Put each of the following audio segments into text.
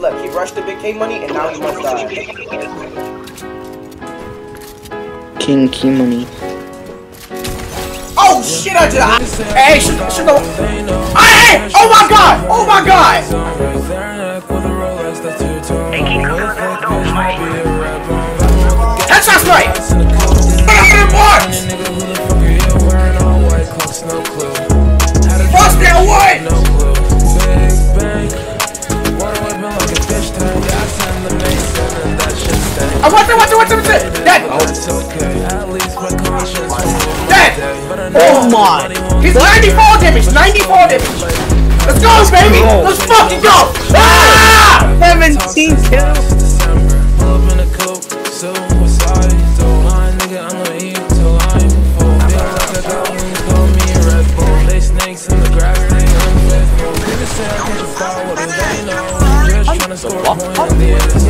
Look, he rushed the big K money and now he must die. King Key Money. Oh shit! I just. Hey, should, should go. Hey! Oh my god! Oh my god! Headshot I want that, watch it, watch it, watch it! Dead! Dead! Oh my! He's 94 damage, 94 damage! Let's go, baby! Let's fucking go! Ah! 17 kills! Ah!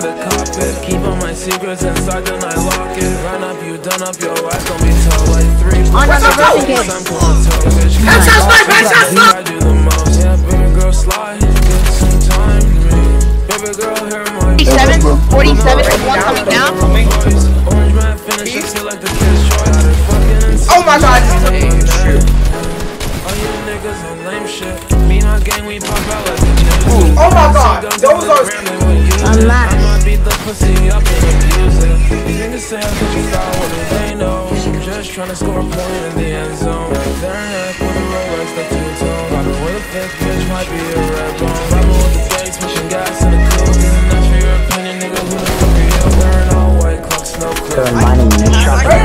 Keep secrets inside, then I lock it. Run up, you done up, your ass gon' be told like three. On What's up, another bro? game. I'm going to bitch. Headshot snipe, headshot snipe! I do the most. Yeah, baby girl, slide. Get some time to me. Baby girl, hear my 47, 47, there's one coming down. Orange man finish, I feel like the kid's choice. Got it fucking insane. Oh my god, I just took All niggas on lame shit. Me and my gang, we pop out like the. Oh my god, those are. I'm mad the pussy, i'm they know. I'm just trying to score a point in the end zone. Turn up with a Rolex, that two-tone. Robin with a fifth, bitch, might be a red bone. Robin with the gates, pushing gas in the coupe. Giving up for your opinion, nigga, who the fuck are you? Wearing all white clocks, no clue. They're